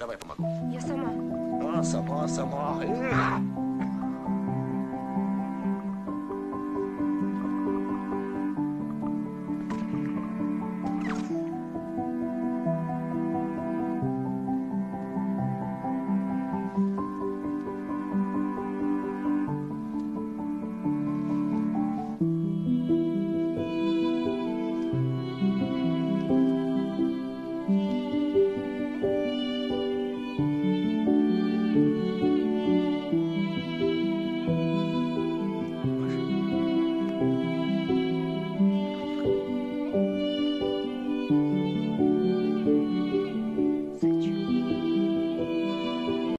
Давай помогу. Я сама. А, сама, сама.